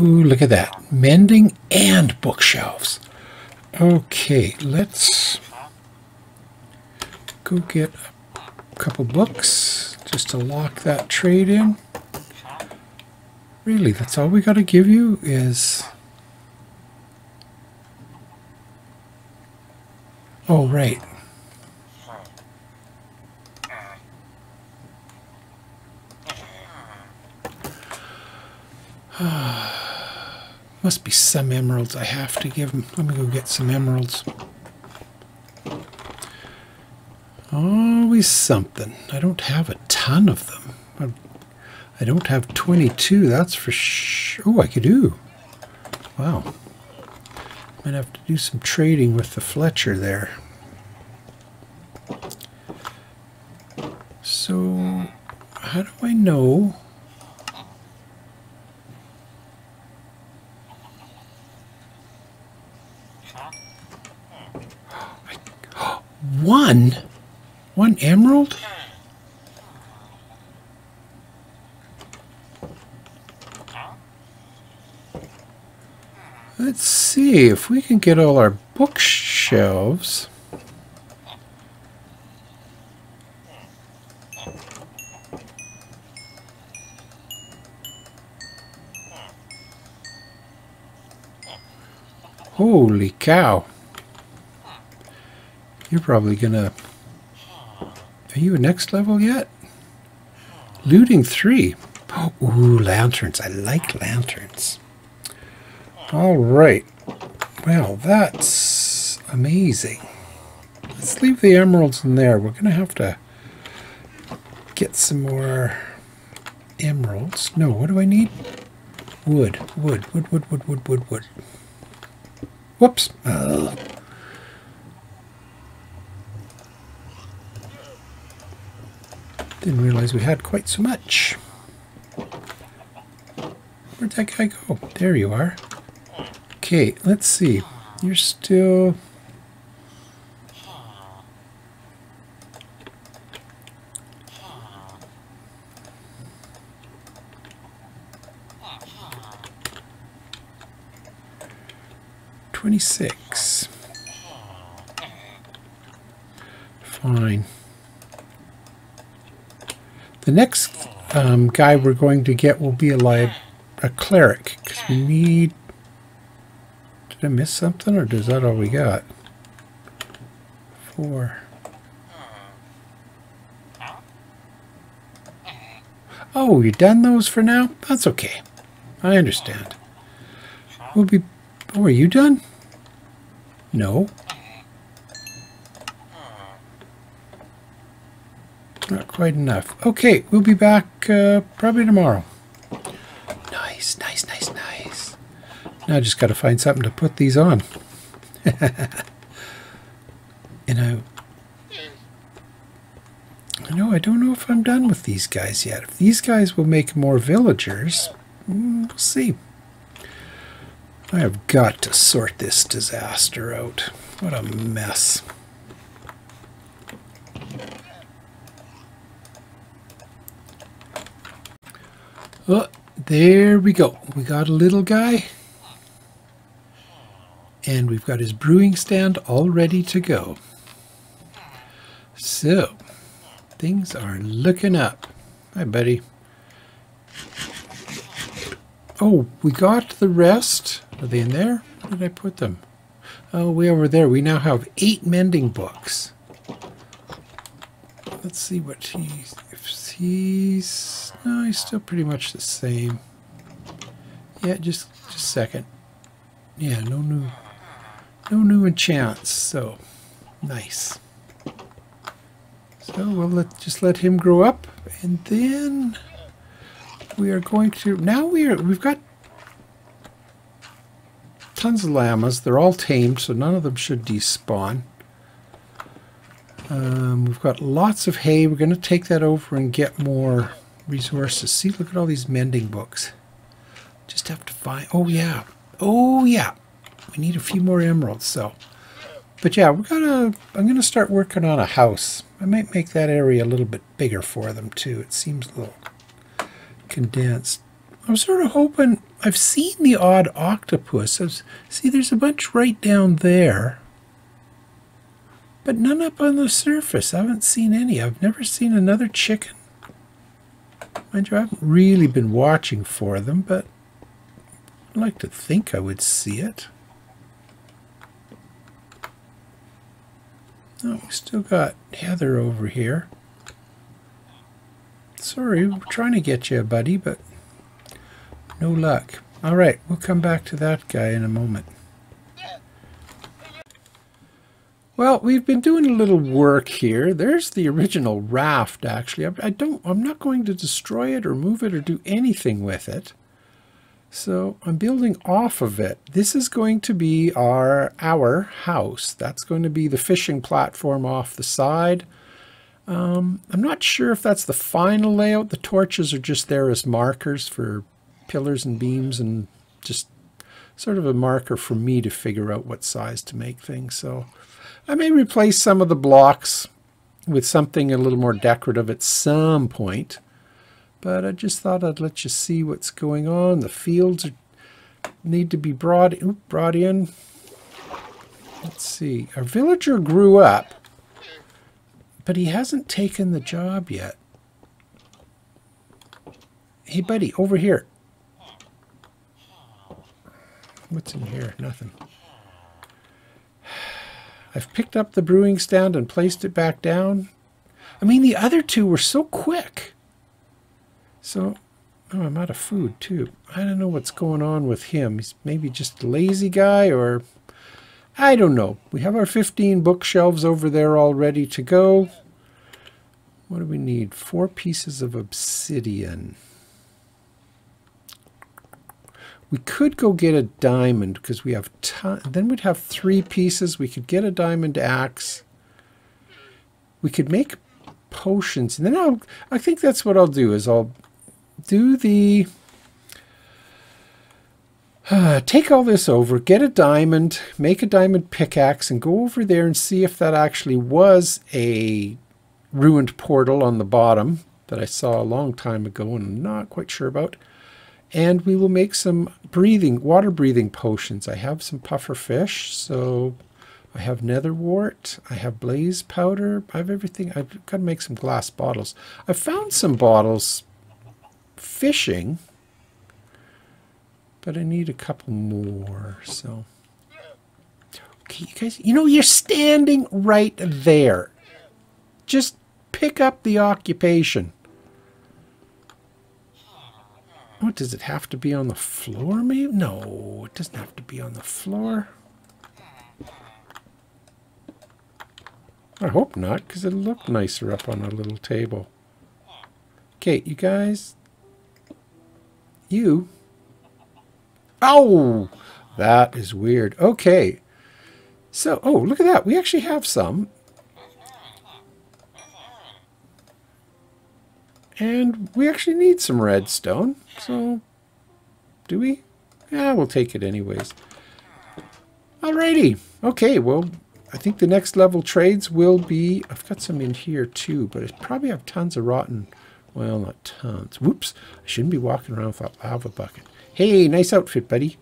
Ooh, look at that. Mending and bookshelves. Okay, let's go get a couple books just to lock that trade in. Really, that's all we got to give you is... Oh, right. Must be some emeralds I have to give him. Let me go get some emeralds. Always something. I don't have a ton of them. I don't have 22, that's for sure. Oh, I could do. Wow. Might have to do some trading with the Fletcher there. So, how do I know One? One emerald? Let's see if we can get all our bookshelves. Holy cow. You're probably gonna... Are you a next level yet? Looting 3. Oh, ooh, lanterns. I like lanterns. All right. Well, that's amazing. Let's leave the emeralds in there. We're going to have to get some more emeralds. No, what do I need? Wood, wood, wood, wood, wood, wood, wood, wood. Whoops. Ugh. Didn't realize we had quite so much. Where'd that guy go? There you are. Okay, let's see. You're still... Twenty-six. Fine. The next um, guy we're going to get will be a, li a cleric, because we need... Did I miss something, or is that all we got? Four. Oh, you done those for now? That's okay. I understand. We'll be... Oh, are you done? No. Not quite enough. Okay, we'll be back uh, probably tomorrow. Nice, nice, nice, nice. Now I just got to find something to put these on. you I... I know, I don't know if I'm done with these guys yet. If these guys will make more villagers, mm, we'll see. I have got to sort this disaster out. What a mess. Oh, there we go. We got a little guy. And we've got his brewing stand all ready to go. So, things are looking up. Hi, buddy. Oh, we got the rest. Are they in there? Where did I put them? Oh, way over there. We now have eight mending books. Let's see what he's... If he's... No, he's still pretty much the same. Yeah, just just a second. Yeah, no new no new enchants, so nice. So we'll let just let him grow up and then we are going to now we are we've got tons of llamas. They're all tamed, so none of them should despawn. Um, we've got lots of hay. We're going to take that over and get more resources. See, look at all these mending books. Just have to find... Oh, yeah. Oh, yeah. We need a few more emeralds, so... But yeah, we're gonna. I'm gonna start working on a house. I might make that area a little bit bigger for them too. It seems a little condensed. I'm sort of hoping I've seen the odd octopus. I've, see, there's a bunch right down there, but none up on the surface. I haven't seen any. I've never seen another chicken. Mind you, I haven't really been watching for them, but I'd like to think I would see it. Oh, we still got Heather over here. Sorry, we're trying to get you, a buddy, but no luck. All right, we'll come back to that guy in a moment. Well, we've been doing a little work here. There's the original raft, actually. I don't, I'm not going to destroy it or move it or do anything with it. So I'm building off of it. This is going to be our, our house. That's going to be the fishing platform off the side. Um, I'm not sure if that's the final layout. The torches are just there as markers for pillars and beams and just sort of a marker for me to figure out what size to make things. So I may replace some of the blocks with something a little more decorative at some point. But I just thought I'd let you see what's going on. The fields need to be brought, brought in. Let's see. Our villager grew up, but he hasn't taken the job yet. Hey, buddy, over here. What's in here? Nothing. I've picked up the brewing stand and placed it back down. I mean, the other two were so quick. So, oh, I'm out of food too. I don't know what's going on with him. He's maybe just a lazy guy or I don't know. We have our 15 bookshelves over there all ready to go. What do we need? Four pieces of obsidian. We could go get a diamond because we have ton. Then we'd have three pieces. We could get a diamond axe. We could make potions. And then I'll, I think that's what I'll do is I'll do the uh, take all this over, get a diamond, make a diamond pickaxe, and go over there and see if that actually was a ruined portal on the bottom that I saw a long time ago and I'm not quite sure about. And we will make some breathing, water breathing potions. I have some puffer fish, so I have nether wart, I have blaze powder, I have everything. I've got to make some glass bottles. I found some bottles fishing, but I need a couple more, so. Okay, you guys, you know, you're standing right there. Just pick up the occupation. What, does it have to be on the floor, maybe? No, it doesn't have to be on the floor. I hope not, because it'll look nicer up on a little table. Okay, you guys, you. Oh, that is weird. Okay. So, oh, look at that. We actually have some. And we actually need some redstone. So, do we? Yeah, we'll take it anyways. Alrighty. Okay, well, I think the next level trades will be... I've got some in here too, but I probably have tons of rotten well, not tons. Whoops. I shouldn't be walking around with a lava bucket. Hey, nice outfit, buddy.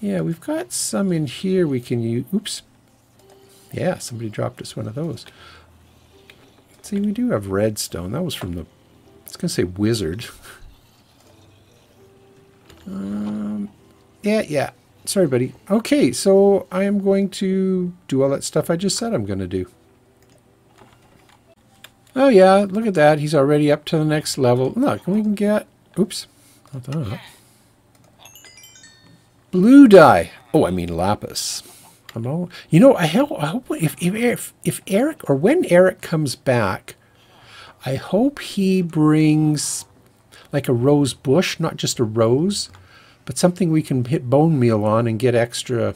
Yeah, we've got some in here we can use. Oops. Yeah, somebody dropped us one of those. See, we do have redstone. That was from the... I was going to say wizard. um, yeah, yeah. Sorry, buddy. Okay, so I am going to do all that stuff I just said I'm going to do. Oh yeah, look at that. He's already up to the next level. Look, we can get... Oops. Not that. Blue dye. Oh, I mean lapis. You know, I hope, I hope if, if, if Eric, or when Eric comes back, I hope he brings like a rose bush, not just a rose, but something we can hit bone meal on and get extra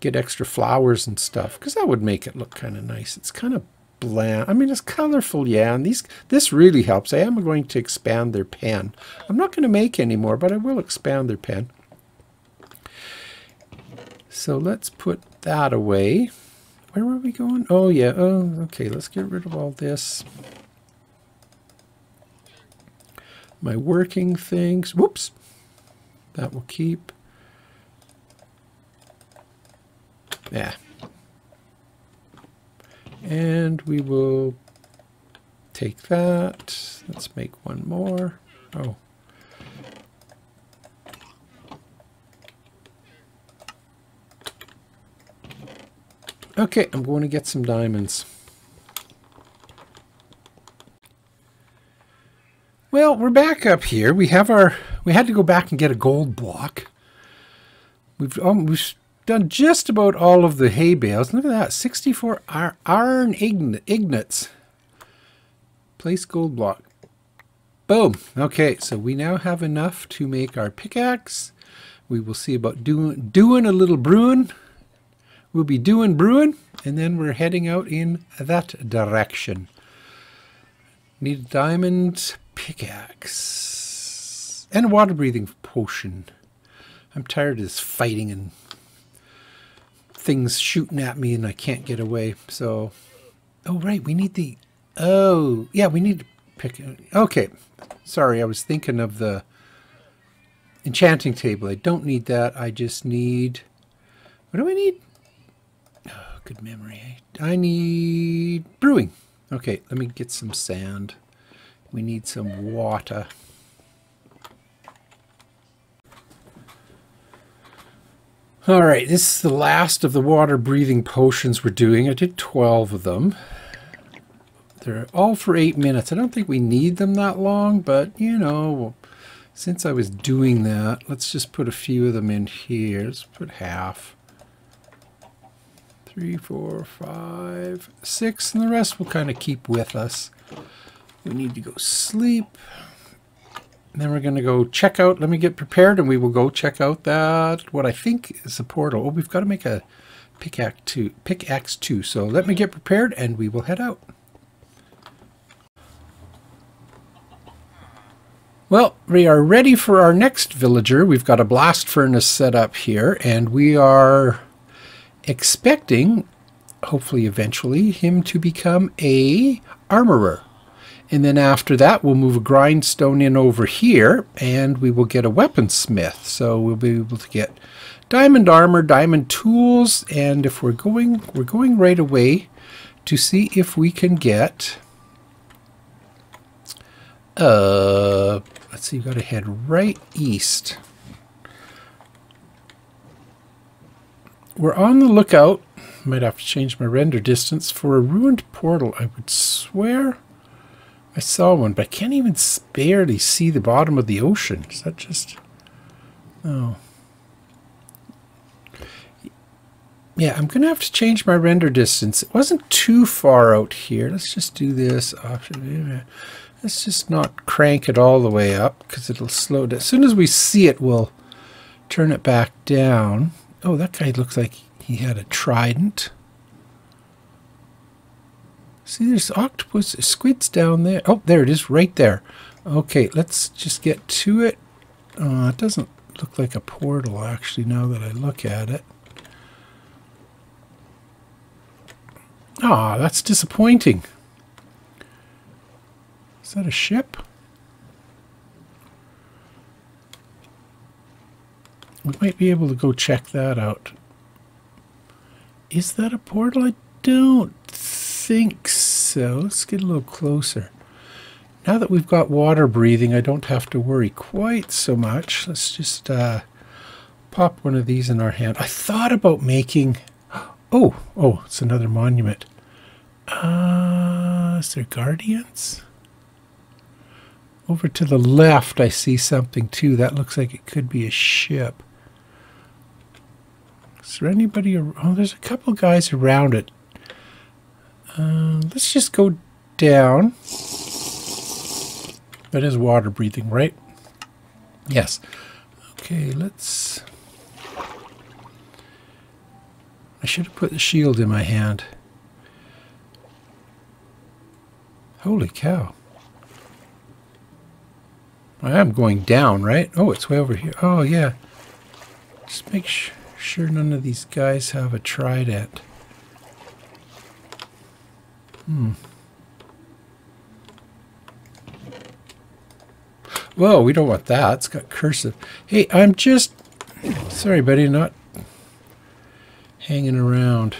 get extra flowers and stuff because that would make it look kind of nice. It's kind of bland. I mean, it's colorful, yeah, and these this really helps. I am going to expand their pen. I'm not going to make any more, but I will expand their pen. So let's put that away. Where were we going? Oh, yeah. Oh, okay. Let's get rid of all this. my working things. Whoops. That will keep. Yeah. And we will take that. Let's make one more. Oh. Okay, I'm going to get some diamonds. Well, we're back up here. We have our, we had to go back and get a gold block. We've, um, done just about all of the hay bales. Look at that, 64 iron ingots. Place gold block. Boom. Okay, so we now have enough to make our pickaxe. We will see about doing doing a little brewing. We'll be doing brewing, and then we're heading out in that direction. Need a diamond pickaxe and a water breathing potion. I'm tired of this fighting and things shooting at me and I can't get away. So, oh right, we need the, oh yeah, we need to pick, okay. Sorry, I was thinking of the enchanting table. I don't need that. I just need, what do I need? Good memory. I need brewing. Okay, let me get some sand. We need some water. All right, this is the last of the water breathing potions we're doing. I did 12 of them. They're all for eight minutes. I don't think we need them that long, but you know, since I was doing that, let's just put a few of them in here. Let's put half. Three, four, five, six, and the rest will kind of keep with us. We need to go sleep. Then we're going to go check out. Let me get prepared and we will go check out that, what I think is the portal. Oh, we've got to make a pickaxe two, pickaxe two. So let me get prepared and we will head out. Well, we are ready for our next villager. We've got a blast furnace set up here and we are expecting, hopefully eventually, him to become a armorer. And then after that, we'll move a grindstone in over here, and we will get a weaponsmith. So we'll be able to get diamond armor, diamond tools, and if we're going, we're going right away to see if we can get. Uh, let's see, we've got to head right east. We're on the lookout. Might have to change my render distance for a ruined portal. I would swear I saw one, but I can't even barely see the bottom of the ocean. Is that just... Oh. Yeah, I'm going to have to change my render distance. It wasn't too far out here. Let's just do this. Let's just not crank it all the way up because it'll slow down. As soon as we see it, we'll turn it back down. Oh, that guy looks like he had a trident. See, there's octopus, squids down there. Oh, there it is, right there. Okay, let's just get to it. Uh, it doesn't look like a portal, actually, now that I look at it. Ah, oh, that's disappointing. Is that a ship? We might be able to go check that out. Is that a portal? I don't think so. Let's get a little closer. Now that we've got water breathing, I don't have to worry quite so much. Let's just uh, pop one of these in our hand. I thought about making... Oh, oh, it's another monument. Uh, is there guardians? Over to the left, I see something too. That looks like it could be a ship. Is there anybody? Oh, there's a couple guys around it. Uh, let's just go down. That is water breathing, right? Yes. Okay, let's... I should have put the shield in my hand. Holy cow. I am going down, right? Oh, it's way over here. Oh, yeah. Just make sure none of these guys have a trident. Hmm. Whoa, we don't want that. It's got cursive. Hey, I'm just... Sorry, buddy, not hanging around.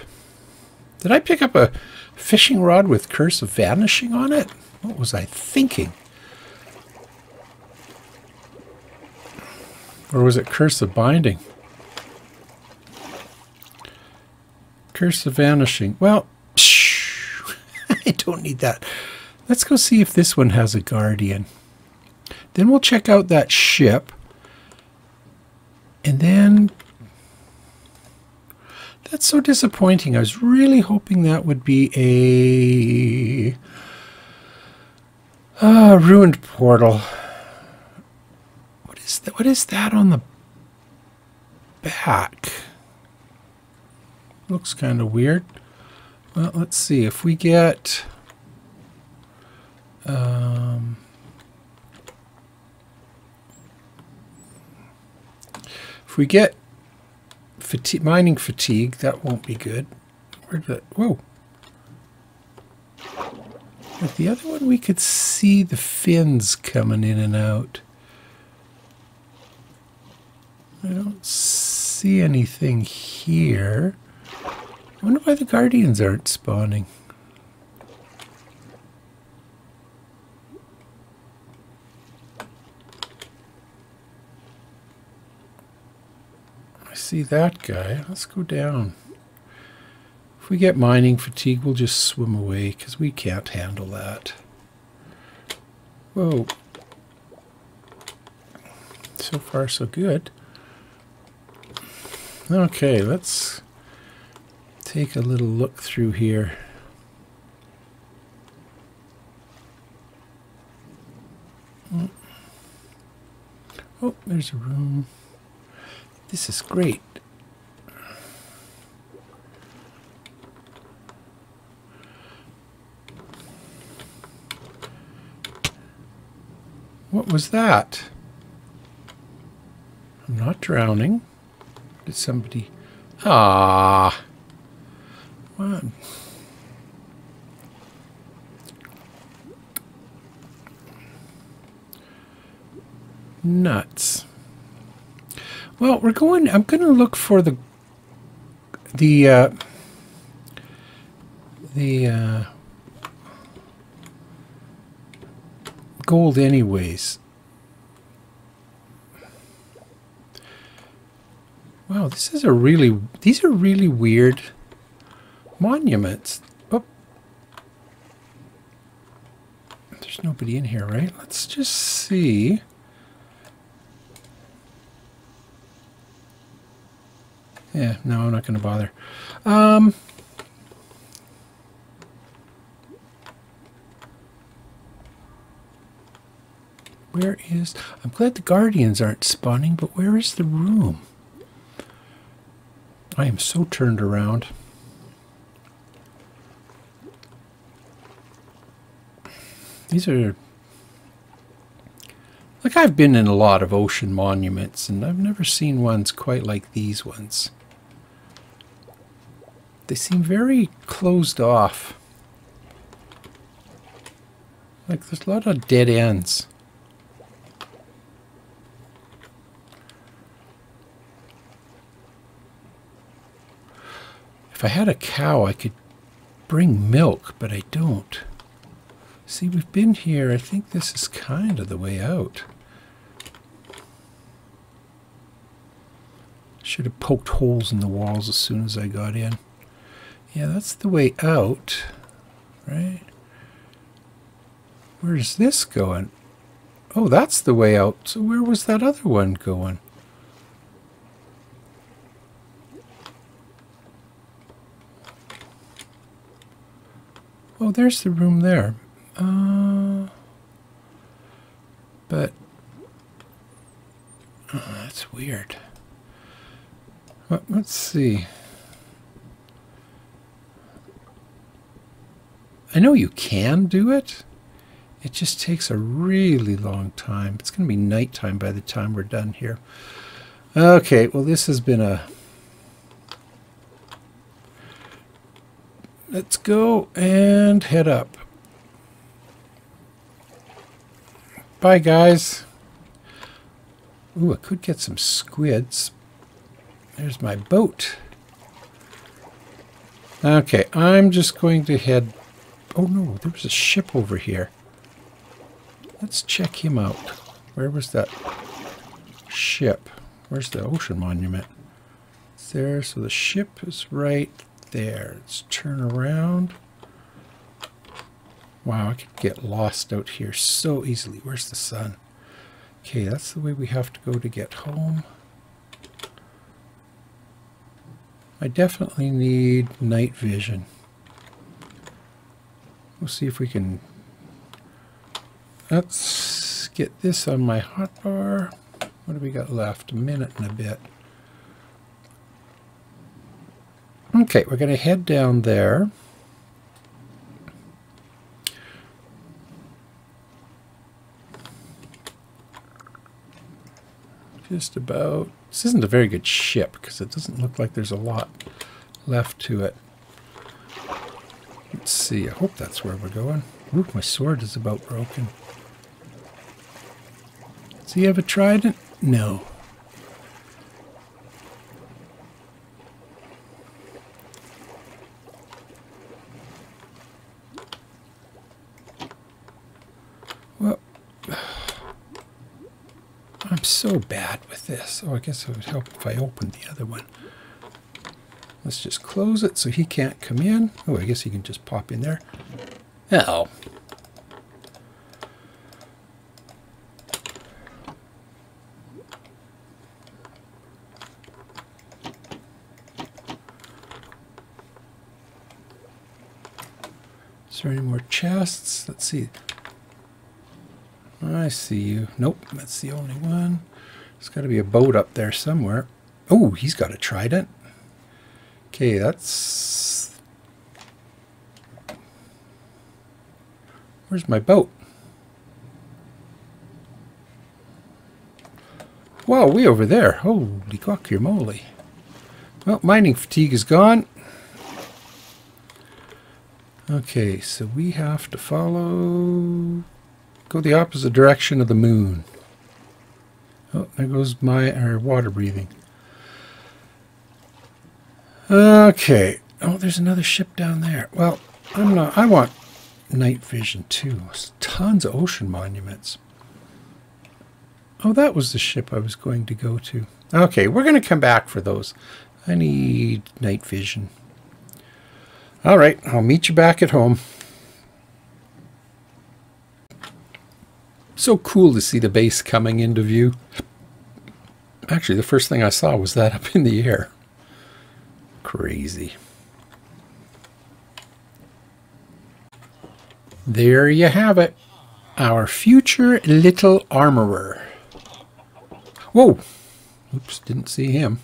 Did I pick up a fishing rod with Curse of Vanishing on it? What was I thinking? Or was it Curse of Binding? Curse of Vanishing. Well. I don't need that. Let's go see if this one has a guardian. Then we'll check out that ship. And then... That's so disappointing. I was really hoping that would be a... Ah, ruined portal. What is that? What is that on the back? Looks kind of weird. Well, let's see. If we get... Um, if we get fatigue, mining fatigue, that won't be good. Where did it? Whoa. With the other one, we could see the fins coming in and out. I don't see anything here. I wonder why the Guardians aren't spawning. I see that guy. Let's go down. If we get mining fatigue, we'll just swim away because we can't handle that. Whoa. So far, so good. Okay, let's take a little look through here. Oh, there's a room. This is great. What was that? I'm not drowning. Did somebody... Ah. What? Nuts. Well, we're going... I'm going to look for the... The... Uh, the... Uh, gold anyways. Wow, this is a really, these are really weird monuments. Oh. There's nobody in here, right? Let's just see. Yeah, no, I'm not going to bother. Um, where is... I'm glad the Guardians aren't spawning, but where is the room? I am so turned around. These are... Like, I've been in a lot of ocean monuments, and I've never seen ones quite like these ones. They seem very closed off. Like, there's a lot of dead ends. If I had a cow, I could bring milk, but I don't. See, we've been here. I think this is kind of the way out. Should have poked holes in the walls as soon as I got in. Yeah, that's the way out, right? Where's this going? Oh, that's the way out. So where was that other one going? Oh, there's the room there. Uh, but oh, that's weird. Well, let's see. I know you can do it. It just takes a really long time. It's going to be nighttime by the time we're done here. Okay, well, this has been a Let's go and head up. Bye, guys. Ooh, I could get some squids. There's my boat. Okay, I'm just going to head... Oh no, there was a ship over here. Let's check him out. Where was that ship? Where's the ocean monument? It's there, so the ship is right there. Let's turn around. Wow, I could get lost out here so easily. Where's the sun? Okay, that's the way we have to go to get home. I definitely need night vision. We'll see if we can... Let's get this on my hotbar. What do we got left? A minute and a bit. Okay, we're going to head down there. Just about. This isn't a very good ship because it doesn't look like there's a lot left to it. Let's see. I hope that's where we're going. Ooh, my sword is about broken. Does he have a trident? No. Well, I'm so bad with this. Oh, I guess it would help if I opened the other one. Let's just close it so he can't come in. Oh, I guess he can just pop in there. Oh, Is there any more chests? Let's see. I see you. Nope, that's the only one. There's got to be a boat up there somewhere. Oh, he's got a trident. Okay, that's... Where's my boat? Wow, way over there. Holy guacamole. Well, mining fatigue is gone. Okay, so we have to follow... Go the opposite direction of the moon. Oh, there goes my our water breathing. Okay. Oh, there's another ship down there. Well, I'm not... I want night vision, too. tons of ocean monuments. Oh, that was the ship I was going to go to. Okay, we're going to come back for those. I need night vision. All right, I'll meet you back at home. So cool to see the base coming into view. Actually, the first thing I saw was that up in the air. Crazy. There you have it. Our future little armorer. Whoa! Oops, didn't see him.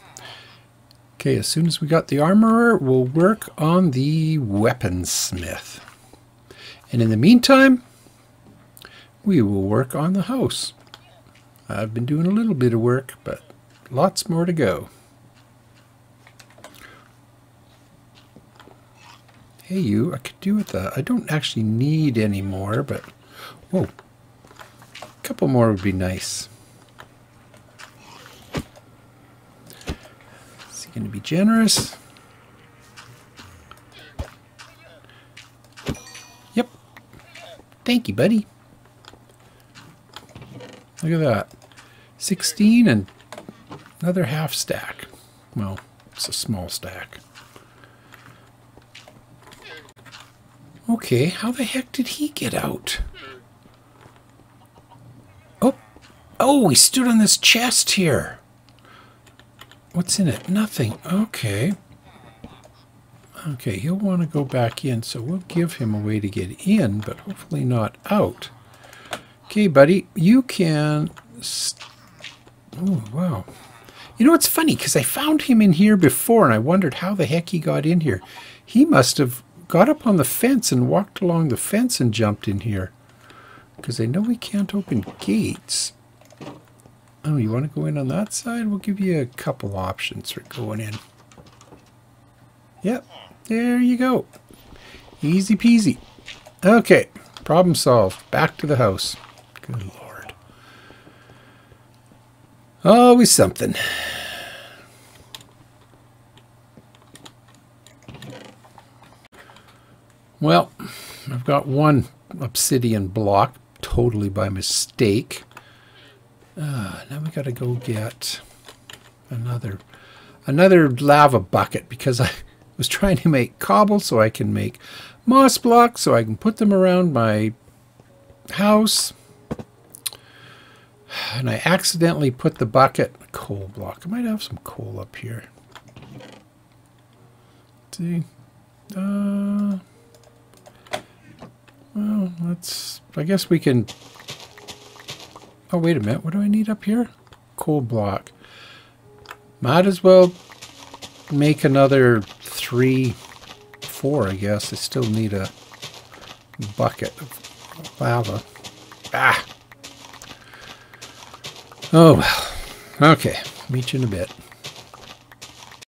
Okay, as soon as we got the armorer, we'll work on the weaponsmith. And in the meantime, we will work on the house. I've been doing a little bit of work, but lots more to go. Hey you, I could do with that. I don't actually need any more, but whoa, a couple more would be nice. Is he going to be generous. Yep. Thank you, buddy. Look at that. 16 and another half stack. Well, it's a small stack. Okay, how the heck did he get out? Oh, oh, he stood on this chest here. What's in it? Nothing. Okay. Okay, he'll want to go back in, so we'll give him a way to get in, but hopefully not out. Okay, buddy, you can... Oh, wow. You know, it's funny, because I found him in here before, and I wondered how the heck he got in here. He must have got up on the fence and walked along the fence and jumped in here. Because I know we can't open gates. Oh, you want to go in on that side? We'll give you a couple options for going in. Yep, there you go. Easy peasy. Okay, problem solved. Back to the house. Good lord. Always something. Well, I've got one obsidian block totally by mistake. Uh, now we got to go get another another lava bucket because I was trying to make cobble so I can make moss blocks so I can put them around my house. And I accidentally put the bucket coal block. I might have some coal up here. Let's see. Uh, well, let's. I guess we can. Oh, wait a minute. What do I need up here? Coal block. Might as well make another three, four, I guess. I still need a bucket of lava. Ah! Oh, well. Okay. Meet you in a bit.